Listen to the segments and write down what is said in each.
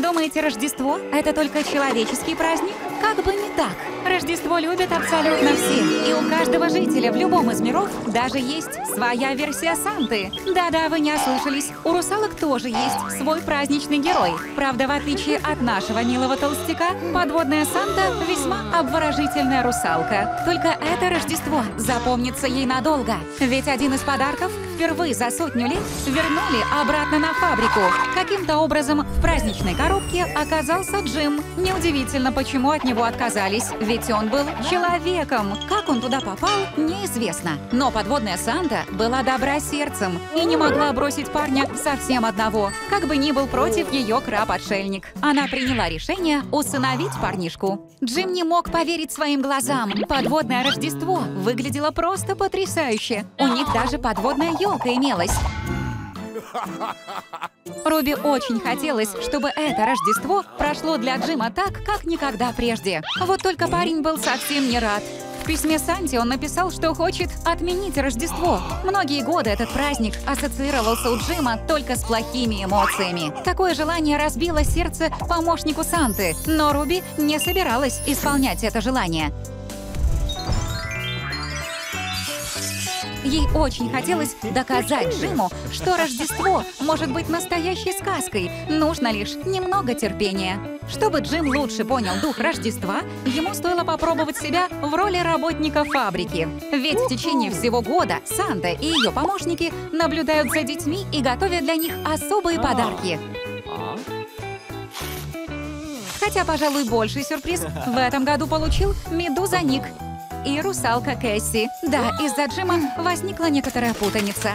Думаете, Рождество — это только человеческий праздник? Как бы не так. Рождество любят абсолютно все. И у каждого жителя в любом из миров даже есть своя версия Санты. Да-да, вы не ослышались. У русалок тоже есть свой праздничный герой. Правда, в отличие от нашего милого толстяка, подводная Санта весьма обворожительная русалка. Только это Рождество запомнится ей надолго. Ведь один из подарков впервые за сотню лет вернули обратно на фабрику. Каким-то образом в праздничной коробке оказался Джим. Неудивительно, почему от него отказались, ведь он был человеком. Как он туда попал, неизвестно. Но подводная Санта была добра сердцем и не могла бросить парня совсем одного, как бы ни был против ее краб-отшельник. Она приняла решение усыновить парнишку. Джим не мог поверить своим глазам. Подводное Рождество выглядело просто потрясающе. У них даже подводная елка имелась. Руби очень хотелось, чтобы это Рождество прошло для Джима так, как никогда прежде. Вот только парень был совсем не рад. В письме Санте он написал, что хочет отменить Рождество. Многие годы этот праздник ассоциировался у Джима только с плохими эмоциями. Такое желание разбило сердце помощнику Санты, но Руби не собиралась исполнять это желание. Ей очень хотелось доказать Джиму, что Рождество может быть настоящей сказкой. Нужно лишь немного терпения. Чтобы Джим лучше понял дух Рождества, ему стоило попробовать себя в роли работника фабрики. Ведь в течение всего года Санта и ее помощники наблюдают за детьми и готовят для них особые подарки. Хотя, пожалуй, больший сюрприз в этом году получил Медуза Ник и русалка Кэсси. Да, из-за Джима возникла некоторая путаница.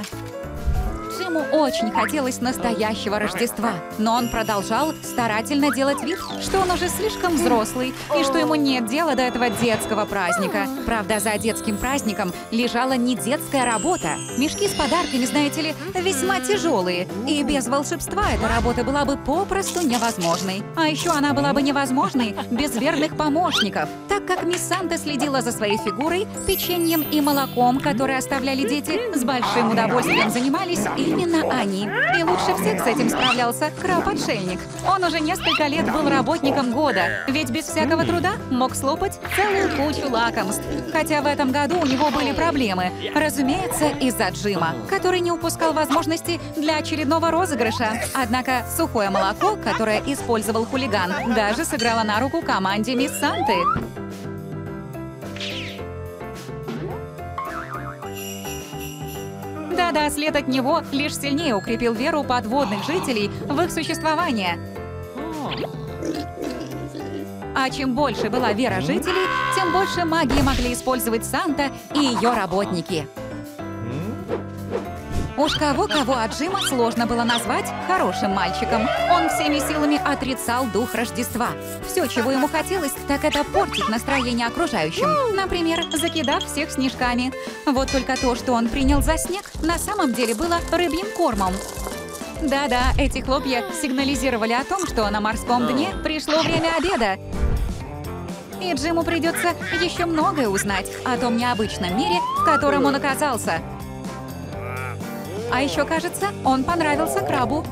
Джиму очень хотелось настоящего Рождества, но он продолжал старательно делать вид, что он уже слишком взрослый и что ему нет дела до этого детского праздника. Правда, за детским праздником лежала не детская работа. Мешки с подарками, знаете ли, весьма тяжелые, и без волшебства эта работа была бы попросту невозможной. А еще она была бы невозможной без верных помощников, так как мисс Санта следила за своей фигурой, печеньем и молоком, которые оставляли дети, с большим удовольствием занимались именно они. И лучше всех с этим справлялся краб-отшельник. Он уже несколько лет был работником года, ведь без всякого труда мог слопать целую кучу лакомств. Хотя в этом году у него были проблемы. Разумеется, из-за Джима, который не упускал возможности для очередного розыгрыша. Однако сухое молоко, которое использовал хулиган, даже сыграло на руку команде Мисс Санты. Да-да, след от него лишь сильнее укрепил веру подводных жителей в их существование. А чем больше была вера жителей, тем больше магии могли использовать Санта и ее работники. Уж кого-кого от Джима сложно было назвать хорошим мальчиком. Он всеми силами отрицал дух Рождества. Все, чего ему хотелось, так это портить настроение окружающим. Например, закидав всех снежками. Вот только то, что он принял за снег, на самом деле было рыбьим кормом. Да-да, эти хлопья сигнализировали о том, что на морском дне пришло время обеда. И Джиму придется еще многое узнать о том необычном мире, в котором он оказался. А еще, кажется, он понравился крабу.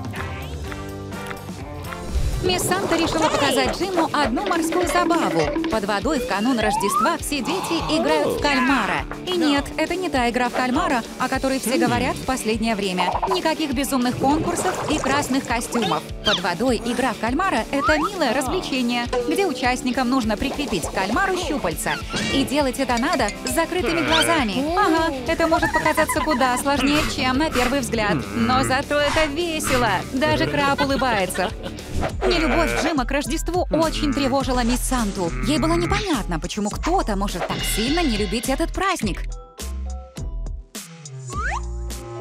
Мисс Санта решила показать Джиму одну морскую забаву. Под водой в канун Рождества все дети играют в кальмара. И нет, это не та игра в кальмара, о которой все говорят в последнее время. Никаких безумных конкурсов и красных костюмов. Под водой игра в кальмара – это милое развлечение, где участникам нужно прикрепить к кальмару щупальца. И делать это надо с закрытыми глазами. Ага, это может показаться куда сложнее, чем на первый взгляд. Но зато это весело. Даже краб улыбается. Нелюбовь Джима к Рождеству очень тревожила мисс Санту. Ей было непонятно, почему кто-то может так сильно не любить этот праздник.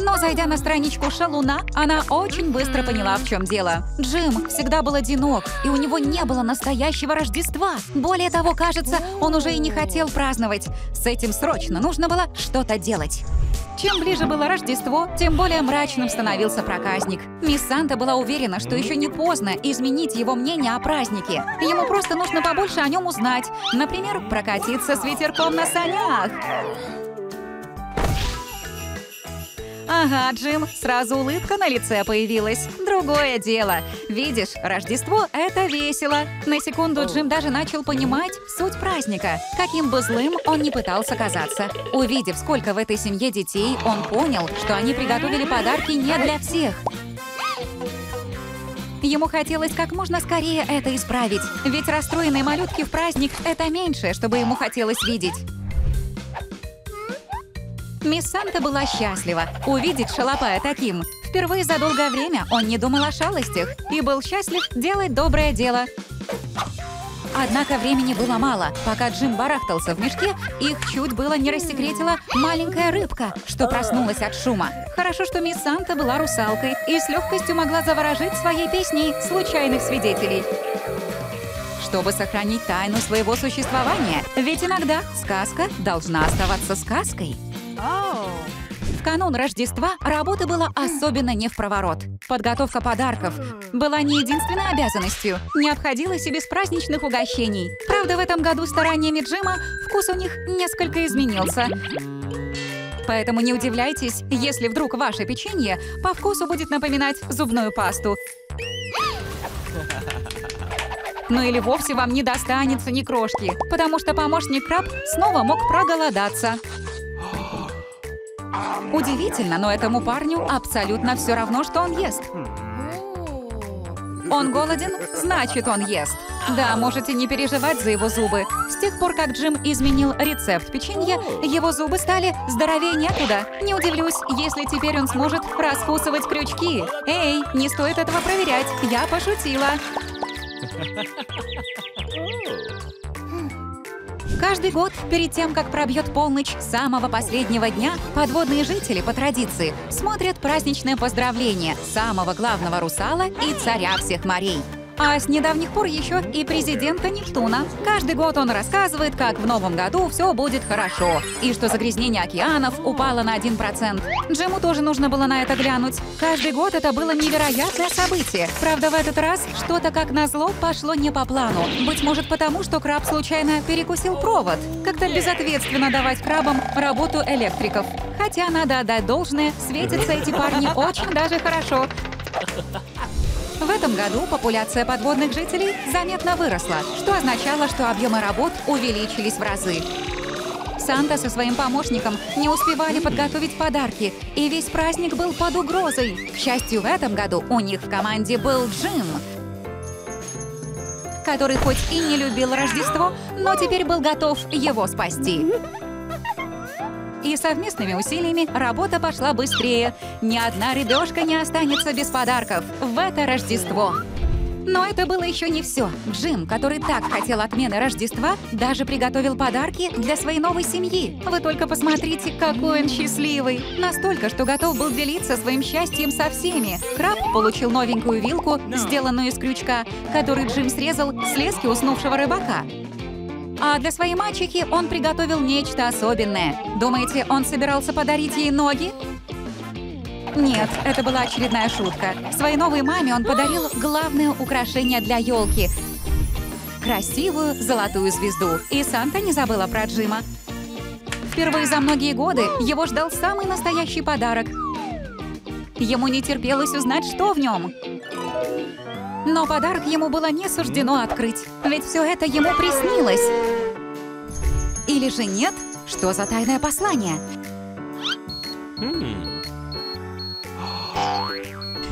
Но, зайдя на страничку Шалуна, она очень быстро поняла, в чем дело. Джим всегда был одинок, и у него не было настоящего Рождества. Более того, кажется, он уже и не хотел праздновать. С этим срочно нужно было что-то делать. Чем ближе было Рождество, тем более мрачным становился проказник. Мисс Санта была уверена, что еще не поздно изменить его мнение о празднике. Ему просто нужно побольше о нем узнать. Например, прокатиться с ветерком на санях. Ага, Джим, сразу улыбка на лице появилась. Другое дело. Видишь, Рождество — это весело. На секунду Джим даже начал понимать суть праздника. Каким бы злым он не пытался казаться. Увидев, сколько в этой семье детей, он понял, что они приготовили подарки не для всех. Ему хотелось как можно скорее это исправить. Ведь расстроенные малютки в праздник — это меньшее, что бы ему хотелось видеть. Мисс Санта была счастлива увидеть Шалопая таким. Впервые за долгое время он не думал о шалостях и был счастлив делать доброе дело. Однако времени было мало. Пока Джим барахтался в мешке, их чуть было не рассекретила маленькая рыбка, что проснулась от шума. Хорошо, что мисс Санта была русалкой и с легкостью могла заворожить своей песней случайных свидетелей чтобы сохранить тайну своего существования. Ведь иногда сказка должна оставаться сказкой. В канун Рождества работы было особенно не в проворот. Подготовка подарков была не единственной обязанностью, не обходилась и без праздничных угощений. Правда, в этом году стараниями Джима вкус у них несколько изменился. Поэтому не удивляйтесь, если вдруг ваше печенье по вкусу будет напоминать зубную пасту. Ну или вовсе вам не достанется ни крошки, потому что помощник краб снова мог проголодаться. Удивительно, но этому парню абсолютно все равно, что он ест. Он голоден, значит, он ест. Да, можете не переживать за его зубы. С тех пор, как Джим изменил рецепт печенья, его зубы стали здоровее некуда. Не удивлюсь, если теперь он сможет раскусывать крючки. Эй, не стоит этого проверять, я пошутила. Каждый год, перед тем, как пробьет полночь самого последнего дня, подводные жители по традиции смотрят праздничное поздравление самого главного русала и царя всех морей – а с недавних пор еще и президента Нептуна. Каждый год он рассказывает, как в новом году все будет хорошо, и что загрязнение океанов упало на 1%. Джиму тоже нужно было на это глянуть. Каждый год это было невероятное событие. Правда, в этот раз что-то как назло пошло не по плану. Быть может потому, что краб случайно перекусил провод. Как-то безответственно давать крабам работу электриков. Хотя, надо отдать должное, светятся эти парни очень даже хорошо. В этом году популяция подводных жителей заметно выросла, что означало, что объемы работ увеличились в разы. Санта со своим помощником не успевали подготовить подарки, и весь праздник был под угрозой. К счастью, в этом году у них в команде был Джим, который хоть и не любил Рождество, но теперь был готов его спасти и совместными усилиями работа пошла быстрее. Ни одна рыбешка не останется без подарков в это Рождество. Но это было еще не все. Джим, который так хотел отмены Рождества, даже приготовил подарки для своей новой семьи. Вы только посмотрите, какой он счастливый. Настолько, что готов был делиться своим счастьем со всеми. Краб получил новенькую вилку, сделанную из крючка, который Джим срезал с лески уснувшего рыбака. А для своей мачехи он приготовил нечто особенное. Думаете, он собирался подарить ей ноги? Нет, это была очередная шутка. Своей новой маме он подарил главное украшение для елки – красивую золотую звезду. И Санта не забыла про Джима. Впервые за многие годы его ждал самый настоящий подарок. Ему не терпелось узнать, что в нем. Но подарок ему было не суждено открыть, ведь все это ему приснилось. Или же нет? Что за тайное послание?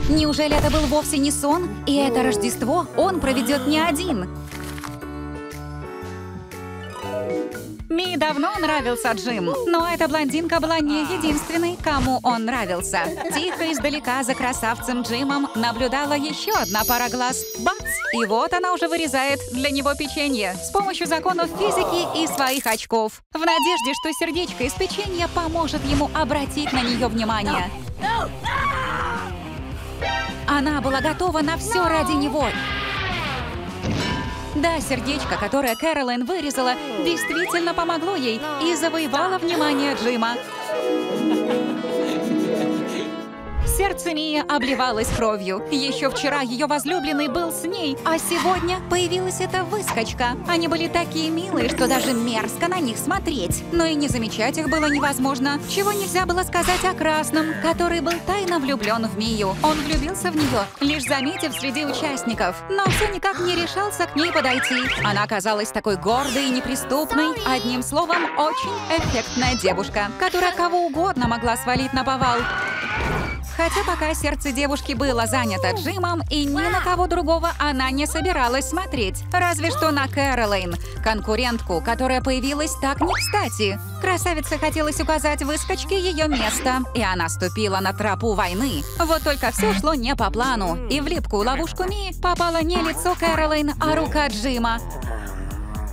Неужели это был вовсе не сон, и это Рождество он проведет не один? Ми давно нравился Джим, но эта блондинка была не единственной, кому он нравился. Тихо издалека за красавцем Джимом наблюдала еще одна пара глаз. Бац! И вот она уже вырезает для него печенье с помощью законов физики и своих очков. В надежде, что сердечко из печенья поможет ему обратить на нее внимание. Она была готова на все ради него. Да, сердечко, которое Кэролайн вырезала, действительно помогло ей и завоевало внимание Джима. Сердце Мии обливалось кровью. Еще вчера ее возлюбленный был с ней, а сегодня появилась эта выскочка. Они были такие милые, что даже мерзко на них смотреть. Но и не замечать их было невозможно. Чего нельзя было сказать о Красном, который был тайно влюблен в Мию. Он влюбился в нее, лишь заметив среди участников. Но все никак не решался к ней подойти. Она оказалась такой гордой и неприступной. Одним словом, очень эффектная девушка, которая кого угодно могла свалить на повал. Хотя пока сердце девушки было занято Джимом, и ни на кого другого она не собиралась смотреть. Разве что на Кэролайн, конкурентку, которая появилась так не кстати. Красавице хотелось указать выскочке ее место, и она ступила на тропу войны. Вот только все шло не по плану, и в липкую ловушку Ми попало не лицо Кэролайн, а рука Джима.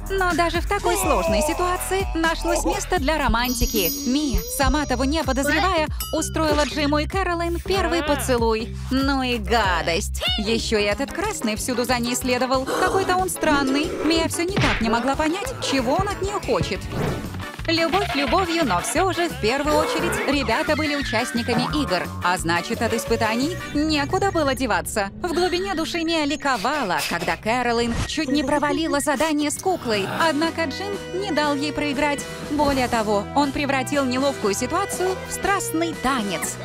Но даже в такой сложной ситуации нашлось место для романтики. Мия, сама того не подозревая, устроила Джиму и Кэролайн первый поцелуй. Ну и гадость. Еще и этот красный всюду за ней следовал. Какой-то он странный. Мия все никак не могла понять, чего он от нее хочет. Любовь любовью, но все же в первую очередь ребята были участниками игр, а значит, от испытаний некуда было деваться. В глубине души Мия ликовала, когда Кэролин чуть не провалила задание с куклой, однако Джим не дал ей проиграть. Более того, он превратил неловкую ситуацию в страстный танец.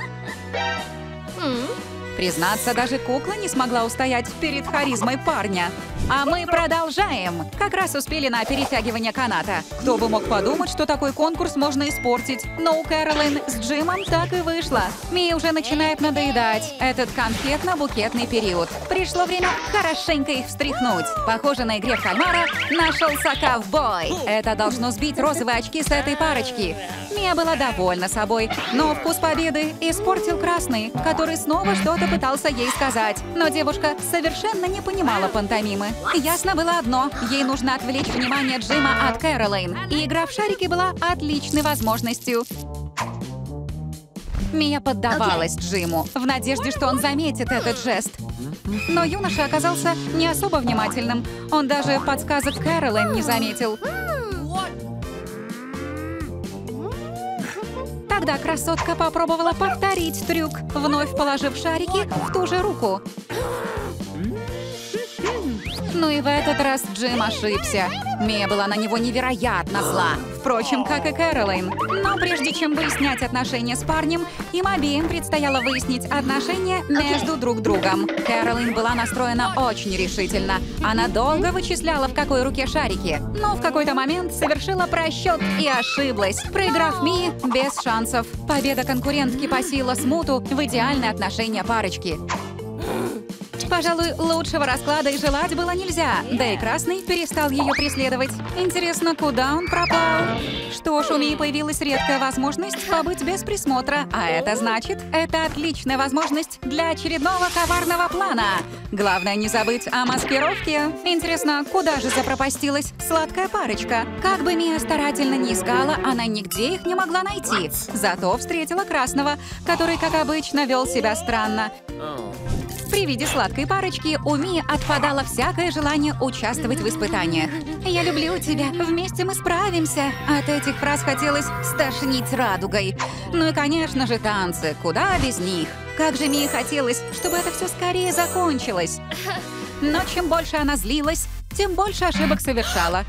Признаться, даже кукла не смогла устоять перед харизмой парня. А мы продолжаем. Как раз успели на перетягивание каната. Кто бы мог подумать, что такой конкурс можно испортить. Но у Кэролайн с Джимом так и вышло. Мия уже начинает надоедать этот конфетно-букетный период. Пришло время хорошенько их встряхнуть. Похоже, на игре в кальмара нашелся ковбой. Это должно сбить розовые очки с этой парочки. Мия была довольна собой, но вкус победы испортил красный, который снова что-то пытался ей сказать. Но девушка совершенно не понимала пантомимы. Ясно было одно – ей нужно отвлечь внимание Джима от Кэролайн. И игра в шарики была отличной возможностью. Мия поддавалась Джиму, в надежде, что он заметит этот жест. Но юноша оказался не особо внимательным. Он даже подсказок Кэролайн не заметил. Тогда красотка попробовала повторить трюк, вновь положив шарики в ту же руку. Ну и в этот раз Джим ошибся. Мия была на него невероятно зла. Впрочем, как и Кэролайн. Но прежде чем выяснять отношения с парнем, им обеим предстояло выяснить отношения между друг другом. Кэролайн была настроена очень решительно. Она долго вычисляла, в какой руке шарики. Но в какой-то момент совершила просчет и ошиблась, проиграв Мии без шансов. Победа конкурентки посеяла смуту в идеальное отношение парочки. Пожалуй, лучшего расклада и желать было нельзя. Да и Красный перестал ее преследовать. Интересно, куда он пропал? Что ж, у Мии появилась редкая возможность побыть без присмотра. А это значит, это отличная возможность для очередного коварного плана. Главное не забыть о маскировке. Интересно, куда же запропастилась сладкая парочка? Как бы Мия старательно не искала, она нигде их не могла найти. Зато встретила Красного, который, как обычно, вел себя странно. При виде сладкой парочки у Мии отпадало всякое желание участвовать в испытаниях. «Я люблю тебя, вместе мы справимся». От этих фраз хотелось стошнить радугой. Ну и, конечно же, танцы, куда без них. Как же Мии хотелось, чтобы это все скорее закончилось. Но чем больше она злилась, тем больше ошибок совершала.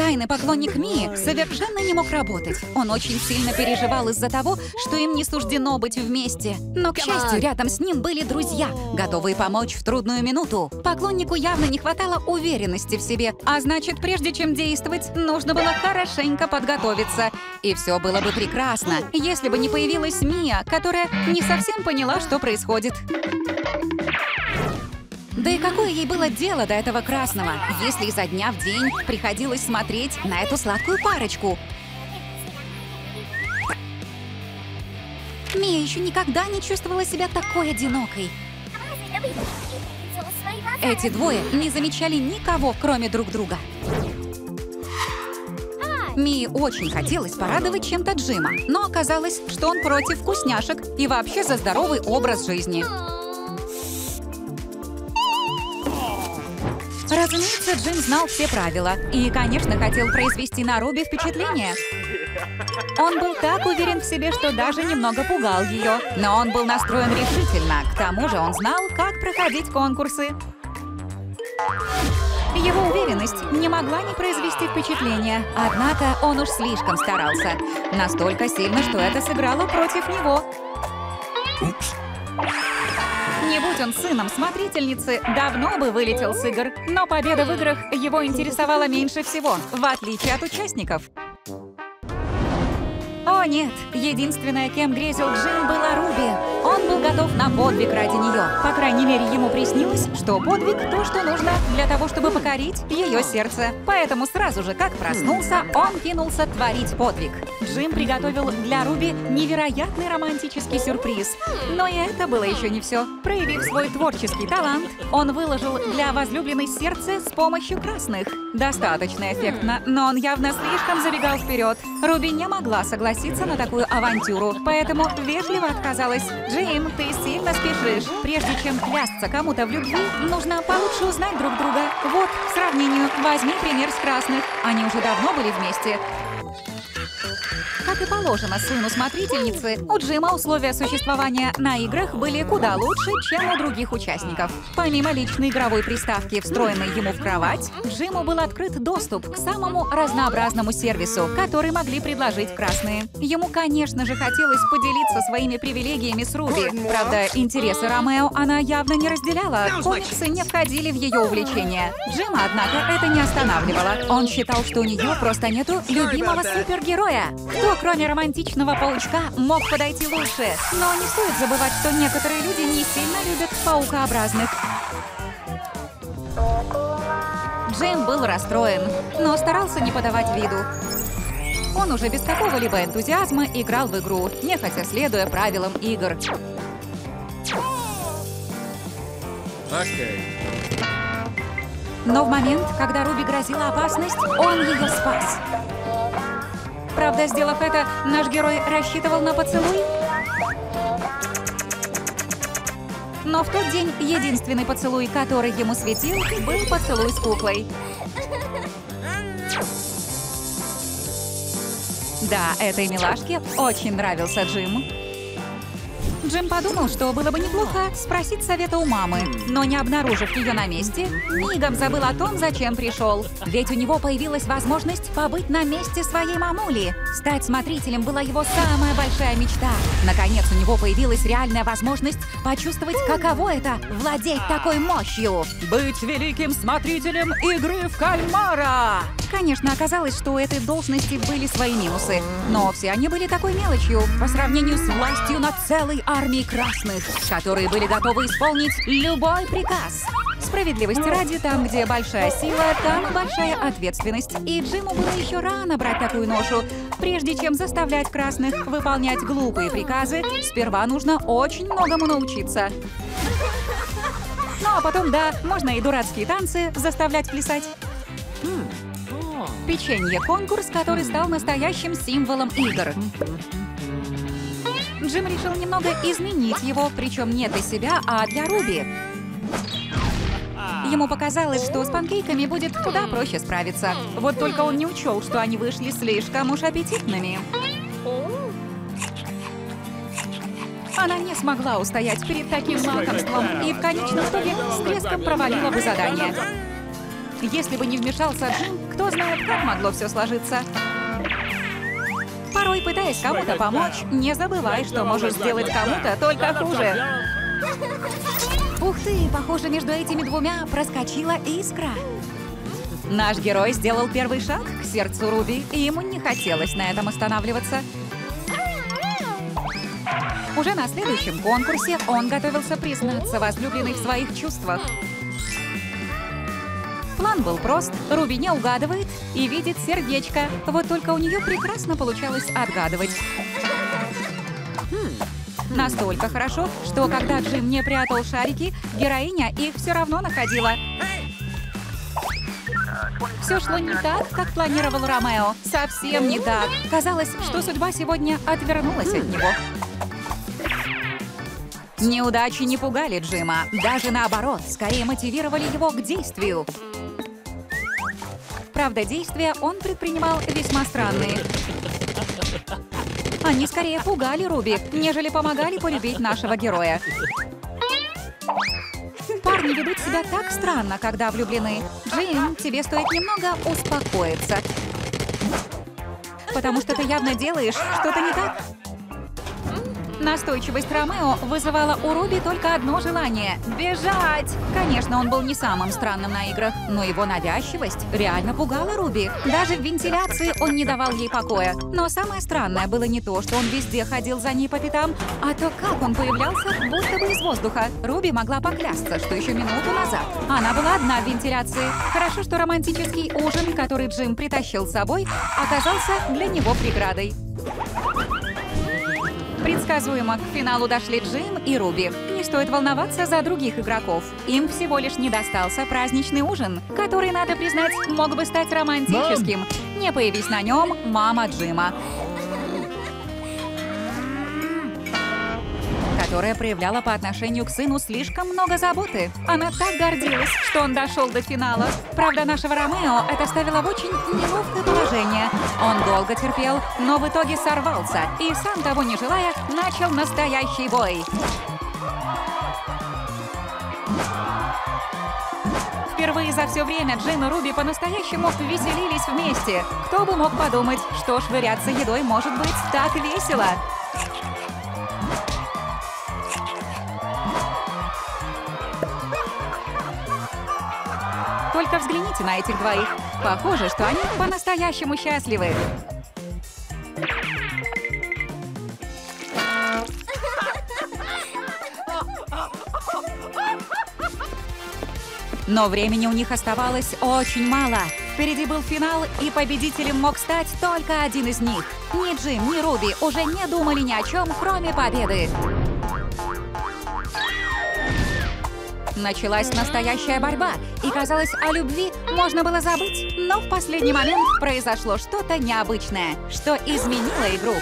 Тайный поклонник Мии совершенно не мог работать. Он очень сильно переживал из-за того, что им не суждено быть вместе. Но, к счастью, рядом с ним были друзья, готовые помочь в трудную минуту. Поклоннику явно не хватало уверенности в себе, а значит, прежде чем действовать, нужно было хорошенько подготовиться. И все было бы прекрасно, если бы не появилась Мия, которая не совсем поняла, что происходит. Да и какое ей было дело до этого красного, если изо дня в день приходилось смотреть на эту сладкую парочку? Мия еще никогда не чувствовала себя такой одинокой. Эти двое не замечали никого, кроме друг друга. Мии очень хотелось порадовать чем-то Джима, но оказалось, что он против вкусняшек и вообще за здоровый образ жизни. Разумеется, Джим знал все правила и, конечно, хотел произвести на Руби впечатление. Он был так уверен в себе, что даже немного пугал ее. Но он был настроен решительно. К тому же он знал, как проходить конкурсы. Его уверенность не могла не произвести впечатления, однако он уж слишком старался. Настолько сильно, что это сыграло против него. Будь он сыном смотрительницы, давно бы вылетел с игр. Но победа в играх его интересовала меньше всего, в отличие от участников. О нет, единственное, кем грезил Джим, была Руби. Он был готов на подвиг ради нее. По крайней мере, ему приснилось, что подвиг — то, что нужно для того, чтобы покорить ее сердце. Поэтому сразу же, как проснулся, он кинулся творить подвиг. Джим приготовил для Руби невероятный романтический сюрприз. Но и это было еще не все. Проявив свой творческий талант, он выложил для возлюбленной сердце с помощью красных. Достаточно эффектно, но он явно слишком забегал вперед. Руби не могла согласиться на такую авантюру, поэтому вежливо отказалась. «Джим, ты сильно спешишь. Прежде чем клясться кому-то в любви, нужно получше узнать друг друга. Вот, к сравнению, возьми пример с красных. Они уже давно были вместе. Как и положено сыну смотрительницы, у Джима условия существования на играх были куда лучше, чем у других участников. Помимо личной игровой приставки, встроенной ему в кровать, Джиму был открыт доступ к самому разнообразному сервису, который могли предложить красные. Ему, конечно же, хотелось поделиться своими привилегиями с Руби. Правда, интересы Ромео она явно не разделяла. Комиксы не входили в ее увлечение. Джима, однако, это не останавливало. Он считал, что у нее просто нету любимого супергероя. Кто, кроме романтичного паучка, мог подойти лучше? Но не стоит забывать, что некоторые люди не сильно любят паукообразных. Джейм был расстроен, но старался не подавать виду. Он уже без какого-либо энтузиазма играл в игру, нехотя следуя правилам игр. Okay. Но в момент, когда Руби грозила опасность, он ее спас. Правда, сделав это, наш герой рассчитывал на поцелуй. Но в тот день единственный поцелуй, который ему светил, был поцелуй с куклой. Да, этой милашке очень нравился Джим. Джим подумал, что было бы неплохо спросить совета у мамы, но не обнаружив ее на месте, мигом забыл о том, зачем пришел. Ведь у него появилась возможность побыть на месте своей мамули. Стать смотрителем была его самая большая мечта. Наконец, у него появилась реальная возможность почувствовать, каково это — владеть такой мощью. Быть великим смотрителем игры в кальмара! Конечно, оказалось, что у этой должности были свои минусы, но все они были такой мелочью по сравнению с властью над целой армией красных, которые были готовы исполнить любой приказ. Справедливости ради, там, где большая сила, там большая ответственность. И Джиму было еще рано брать такую ношу. Прежде чем заставлять красных выполнять глупые приказы, сперва нужно очень многому научиться. Ну а потом, да, можно и дурацкие танцы заставлять плясать. Печенье-конкурс, который стал настоящим символом игр. Джим решил немного изменить его, причем не для себя, а для Руби. Ему показалось, что с панкейками будет куда проще справиться. Вот только он не учел, что они вышли слишком уж аппетитными. Она не смогла устоять перед таким лакомством и в конечном итоге с треском провалила бы задание. Если бы не вмешался Джим, кто знает, как могло все сложиться. Порой, пытаясь кому-то помочь, не забывай, что можешь сделать кому-то только хуже. Ух ты, похоже, между этими двумя проскочила искра. Наш герой сделал первый шаг к сердцу Руби, и ему не хотелось на этом останавливаться. Уже на следующем конкурсе он готовился признаться возлюбленной в своих чувствах. План был прост. Руби не угадывает и видит сердечко. Вот только у нее прекрасно получалось отгадывать. Настолько хорошо, что когда Джим не прятал шарики, героиня их все равно находила. Все шло не так, как планировал Ромео. Совсем не так. Казалось, что судьба сегодня отвернулась от него. Неудачи не пугали Джима. Даже наоборот, скорее мотивировали его к действию. Правда, действия он предпринимал весьма странные. Они скорее пугали Руби, нежели помогали полюбить нашего героя. Парни ведут себя так странно, когда влюблены. Джим, тебе стоит немного успокоиться. Потому что ты явно делаешь что-то не так. Настойчивость Ромео вызывала у Руби только одно желание – бежать! Конечно, он был не самым странным на играх, но его навязчивость реально пугала Руби. Даже в вентиляции он не давал ей покоя. Но самое странное было не то, что он везде ходил за ней по пятам, а то, как он появлялся, будто бы из воздуха. Руби могла поклясться, что еще минуту назад она была одна в вентиляции. Хорошо, что романтический ужин, который Джим притащил с собой, оказался для него преградой. Предсказуемо к финалу дошли Джим и Руби. Не стоит волноваться за других игроков. Им всего лишь не достался праздничный ужин, который, надо признать, мог бы стать романтическим. Не появись на нем мама Джима. Которая проявляла по отношению к сыну слишком много заботы. Она так гордилась, что он дошел до финала. Правда, нашего Ромео это ставило в очень неловкое положение. Он долго терпел, но в итоге сорвался и, сам того не желая, начал настоящий бой. Впервые за все время Джин и Руби по-настоящему веселились вместе. Кто бы мог подумать, что швыряться едой может быть так весело. Только взгляните на этих двоих. Похоже, что они по-настоящему счастливы. Но времени у них оставалось очень мало. Впереди был финал, и победителем мог стать только один из них. Ни Джим, ни Руби уже не думали ни о чем, кроме победы. Началась настоящая борьба, и казалось, о любви можно было забыть. Но в последний момент произошло что-то необычное, что изменило игру.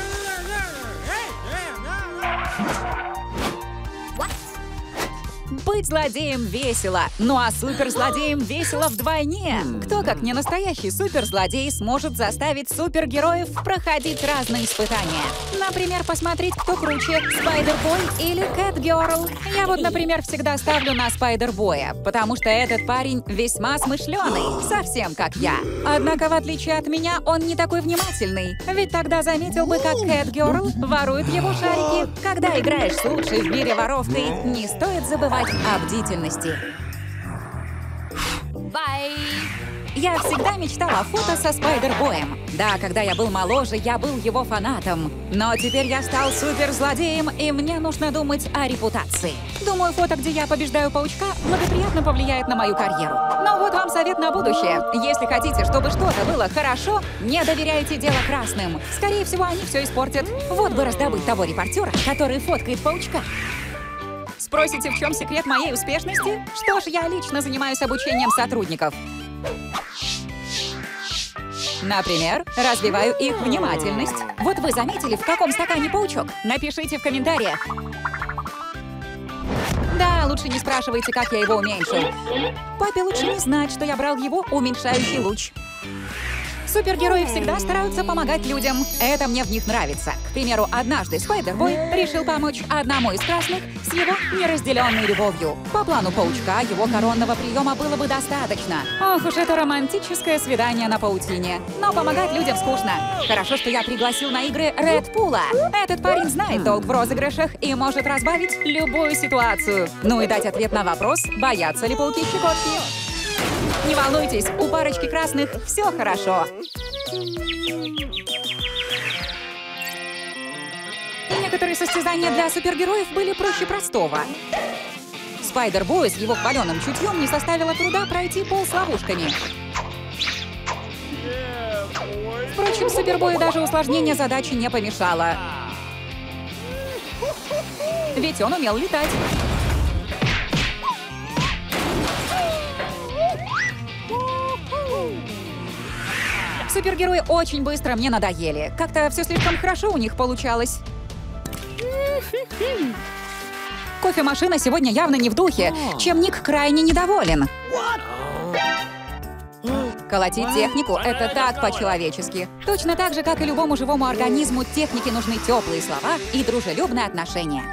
Быть злодеем весело, ну а суперзлодеем весело вдвойне. Кто, как не настоящий суперзлодей, сможет заставить супергероев проходить разные испытания? Например, посмотреть, кто круче, Спайдербой или Кэтгерл. Я вот, например, всегда ставлю на Спайдербоя, потому что этот парень весьма смышленый, совсем как я. Однако, в отличие от меня, он не такой внимательный, ведь тогда заметил бы, как Кэтгерл ворует его шарики. Когда играешь с лучшей в мире воровкой, не стоит забывать о бдительности. Бай! Я всегда мечтала о фото со Спайдербоем. Да, когда я был моложе, я был его фанатом. Но теперь я стал суперзлодеем, и мне нужно думать о репутации. Думаю, фото, где я побеждаю паучка, благоприятно повлияет на мою карьеру. Но вот вам совет на будущее. Если хотите, чтобы что-то было хорошо, не доверяйте дело красным. Скорее всего, они все испортят. Вот бы раздобыть того репортера, который фоткает паучка. Спросите, в чем секрет моей успешности? Что ж, я лично занимаюсь обучением сотрудников. Например, развиваю их внимательность. Вот вы заметили, в каком стакане паучок? Напишите в комментариях. Да, лучше не спрашивайте, как я его уменьшил. Папе лучше не знать, что я брал его уменьшающий луч. Супергерои всегда стараются помогать людям. Это мне в них нравится. К примеру, однажды Спайдербой решил помочь одному из красных с его неразделенной любовью. По плану паучка его коронного приема было бы достаточно. Ох уж это романтическое свидание на паутине. Но помогать людям скучно. Хорошо, что я пригласил на игры Ред Пула. Этот парень знает толк в розыгрышах и может разбавить любую ситуацию. Ну и дать ответ на вопрос, боятся ли пауки щекотки. Не волнуйтесь, у парочки красных все хорошо. Некоторые состязания для супергероев были проще простого. Спайдер-бою с его хваленым чутьем не составило труда пройти пол с ловушками. Впрочем, Супербою даже усложнение задачи не помешало. Ведь он умел летать. Супергерои очень быстро мне надоели. Как-то все слишком хорошо у них получалось. Кофемашина сегодня явно не в духе, чем Ник крайне недоволен. Колотить технику — это так по-человечески. Точно так же, как и любому живому организму, технике нужны теплые слова и дружелюбное отношение.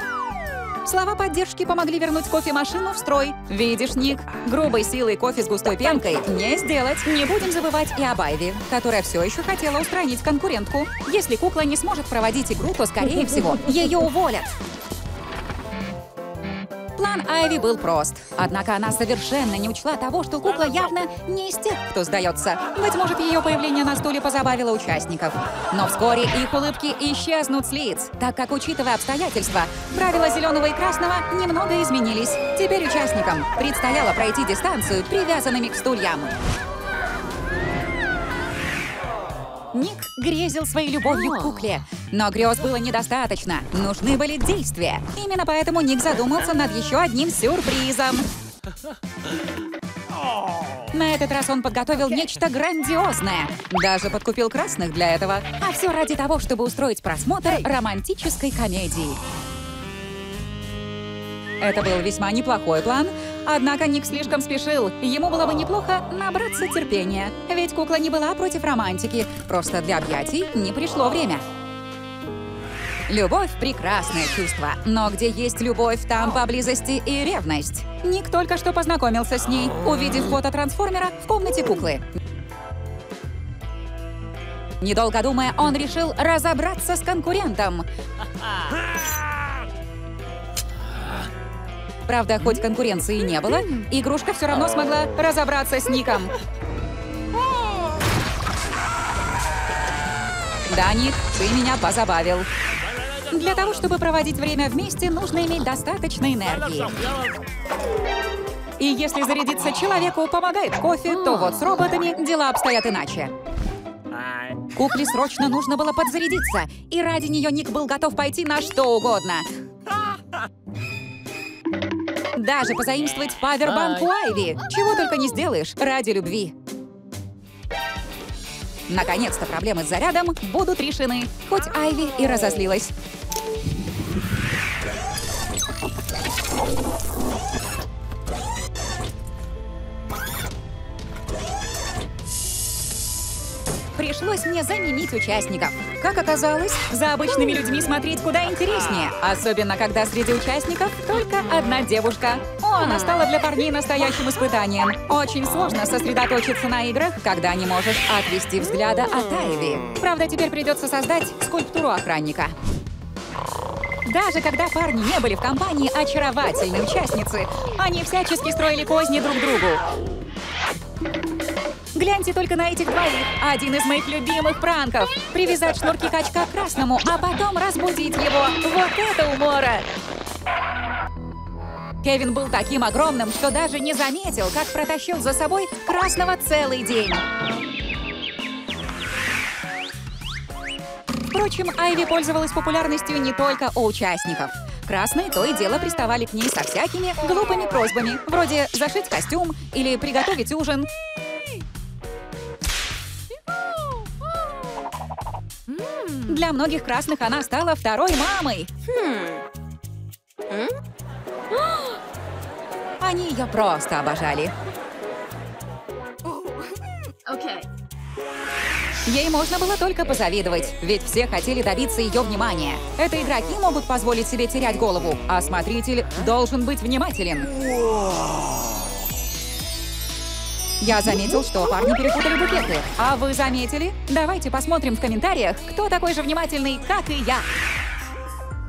Слова поддержки помогли вернуть кофемашину в строй. Видишь, Ник, грубой силой кофе с густой пенкой не сделать. Не будем забывать и об Айви, которая все еще хотела устранить конкурентку. Если кукла не сможет проводить игру, то, скорее всего, ее уволят. План Айви был прост. Однако она совершенно не учла того, что кукла явно не из тех, кто сдается. Быть может, ее появление на стуле позабавило участников. Но вскоре их улыбки исчезнут с лиц, так как, учитывая обстоятельства, правила зеленого и красного немного изменились. Теперь участникам предстояло пройти дистанцию привязанными к стульям. Ник грезил своей любовью к кукле. Но грез было недостаточно. Нужны были действия. Именно поэтому Ник задумался над еще одним сюрпризом. На этот раз он подготовил нечто грандиозное. Даже подкупил красных для этого. А все ради того, чтобы устроить просмотр романтической комедии. Это был весьма неплохой план, однако Ник слишком спешил. Ему было бы неплохо набраться терпения. Ведь кукла не была против романтики, просто для объятий не пришло время. Любовь — прекрасное чувство, но где есть любовь, там поблизости и ревность. Ник только что познакомился с ней, увидев фото трансформера в комнате куклы. Недолго думая, он решил разобраться с конкурентом. Правда, хоть конкуренции не было, игрушка все равно смогла разобраться с Ником. Да, Ник, ты меня позабавил. Для того, чтобы проводить время вместе, нужно иметь достаточно энергии. И если зарядиться человеку помогает кофе, то вот с роботами дела обстоят иначе. Кукле срочно нужно было подзарядиться, и ради нее Ник был готов пойти на что угодно. Даже позаимствовать павербанк у Айви. Чего только не сделаешь ради любви. Наконец-то проблемы с зарядом будут решены, хоть Айви и разозлилась. Пришлось мне заменить участников. Как оказалось, за обычными людьми смотреть куда интереснее. Особенно, когда среди участников только одна девушка. О, она стала для парней настоящим испытанием. Очень сложно сосредоточиться на играх, когда не можешь отвести взгляда от Айви. Правда, теперь придется создать скульптуру охранника. Даже когда парни не были в компании очаровательной участницы, они всячески строили козни друг другу. Гляньте только на этих двоих. Один из моих любимых пранков. Привязать шнурки качка к красному, а потом разбудить его. Вот это умора! Кевин был таким огромным, что даже не заметил, как протащил за собой красного целый день. Впрочем, Айви пользовалась популярностью не только у участников. Красные то и дело приставали к ней со всякими глупыми просьбами, вроде зашить костюм или приготовить ужин. Для многих красных она стала второй мамой. Они ее просто обожали. Ей можно было только позавидовать, ведь все хотели добиться ее внимания. Это игроки могут позволить себе терять голову, а смотритель должен быть внимателен. Я заметил, что парни перепутали букеты. А вы заметили? Давайте посмотрим в комментариях, кто такой же внимательный, как и я.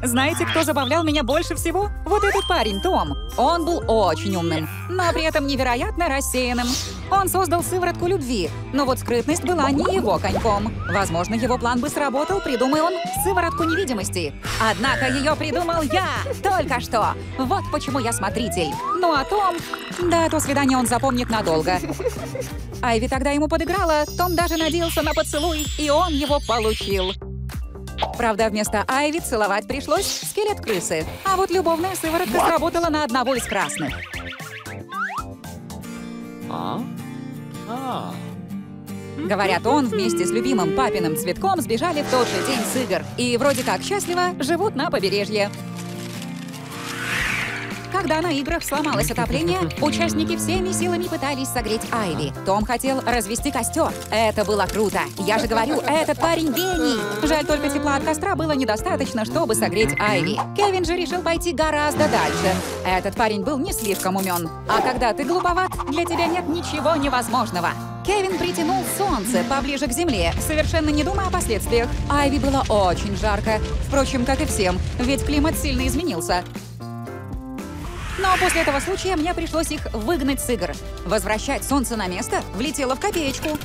Знаете, кто забавлял меня больше всего? Вот этот парень, Том. Он был очень умным, но при этом невероятно рассеянным. Он создал сыворотку любви, но вот скрытность была не его коньком. Возможно, его план бы сработал, придумай он сыворотку невидимости. Однако ее придумал я! Только что! Вот почему я смотритель. Ну а Том... Да, то свидание он запомнит надолго. Айви тогда ему подыграла, Том даже надеялся на поцелуй, и он его получил. Правда, вместо Айви целовать пришлось скелет крысы. А вот любовная сыворотка сработала на одного из красных. А? Говорят, он вместе с любимым папиным цветком сбежали в тот же день с игр. И вроде как счастливо живут на побережье. Когда на играх сломалось отопление, участники всеми силами пытались согреть Айви. Том хотел развести костер. Это было круто. Я же говорю, этот парень гений. Жаль, только тепла от костра было недостаточно, чтобы согреть Айви. Кевин же решил пойти гораздо дальше. Этот парень был не слишком умен. А когда ты глуповат, для тебя нет ничего невозможного. Кевин притянул солнце поближе к земле, совершенно не думая о последствиях. Айви было очень жарко. Впрочем, как и всем, ведь климат сильно изменился. Но после этого случая мне пришлось их выгнать с игр. Возвращать солнце на место влетело в копеечку.